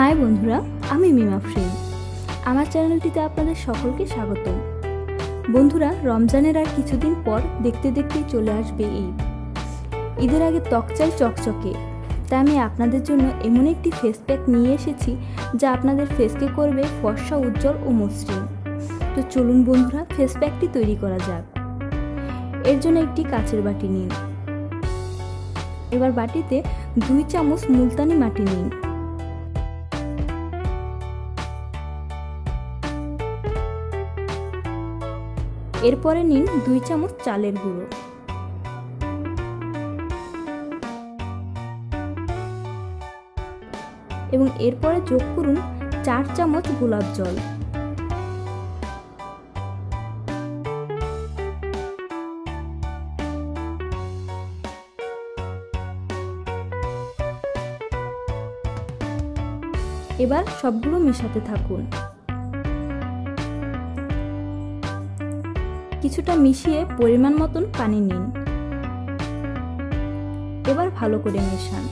High বন্ধুরা, আমি মিমা frame আমার চ্যানেলটিতে আপনাদের সকলকে স্বাগত বন্ধুরা, রমজানের আর কিছুদিন পর দেখতে দেখতেই চলে আসবে ঈদ। ঈদের আগে ত্বক চাই চকচকে। তাই আমি আপনাদের জন্য এমন একটি ফেস প্যাক নিয়ে এসেছি, যা আপনাদের ফেসকে করবে ফর্সা, উজ্জ্বল ও মসৃণ। তো চলুন বন্ধুরা ফেস প্যাকটি তৈরি করা যাক। এর জন্য একটি কাচের বাটি নিন। এবার বাটিতে দুই চামচ মুলতানি মাটি নিন। এরপরে নিন দুই চামচ চালের গুঁড়ো। এবং এরপরে যোগ করুন চার চামচ গোলাপ জল। এবার সবগুলো মেশাতে থাকুন। কিছুটা মিশিয়ে পরিমাণ মতন পানি নিন। এবার ভালো করে মেশান।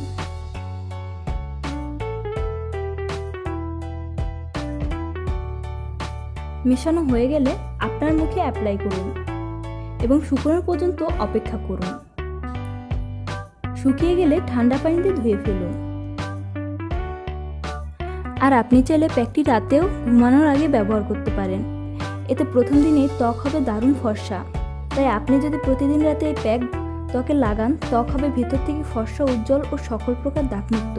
মেশানো হয়ে গেলে আপনার মুখে অ্যাপ্লাই করুন এবং শুকনোর পর্যন্ত অপেক্ষা করুন। শুকিয়ে গেলে ঠান্ডা পানিতে ধুয়ে ফেলুন। আর আপনি চাইলে প্যাকটি রাতেও ঘুমানোর আগে ব্যবহার করতে পারেন। এতে প্রথম দিনেই ত্বক হবে দারুণ ফর্সা। তাই আপনি যদি প্রতিদিন রাতে এই প্যাক ত্বকে লাগান, ত্বক হবে ভেতর থেকে ফর্সা, উজ্জ্বল ও সকল প্রকার দাগমুক্ত।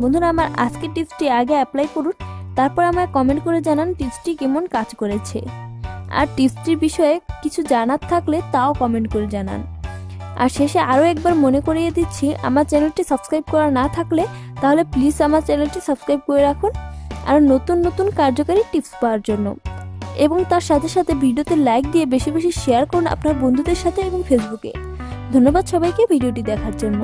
বন্ধুরা, আমার আজকের টিপসটি আগে অ্যাপ্লাই করুন, তারপর আমায় কমেন্ট করে জানান টিপসটি কেমন কাজ করেছে। আর টিপসটির বিষয়ে কিছু জানার থাকলে তাও কমেন্ট করে জানান। আর শেষে আরও একবার মনে করিয়ে দিচ্ছি, আমার চ্যানেলটি সাবস্ক্রাইব করা না থাকলে তাহলে প্লিজ আমার চ্যানেলটি সাবস্ক্রাইব করে রাখুন। আর নতুন নতুন কার্যকারী টিপস পাওয়ার জন্য। এবং তার সাথে সাথে ভিডিওতে লাইক দিয়ে বেশি বেশি শেয়ার করুন আপনার বন্ধুদের সাথে এবং ফেসবুকে ধন্যবাদ সবাইকে ভিডিওটি দেখার জন্য।